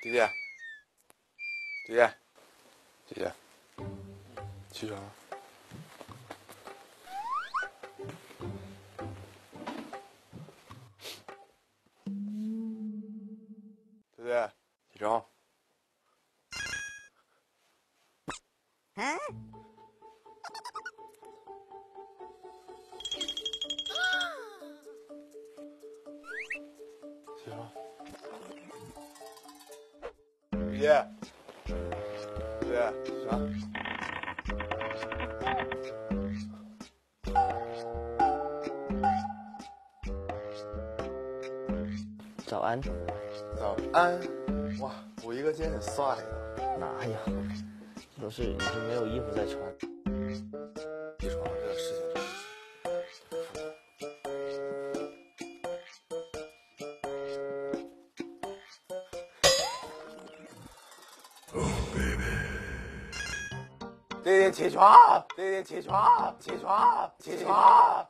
弟弟，弟弟，弟弟，起床。弟弟，起床。起床。弟弟，弟弟，起床。早安。早安。哇，我一个今天很帅的。哪有？都是你是没有衣服在穿。弟弟起床，弟弟起床，起床，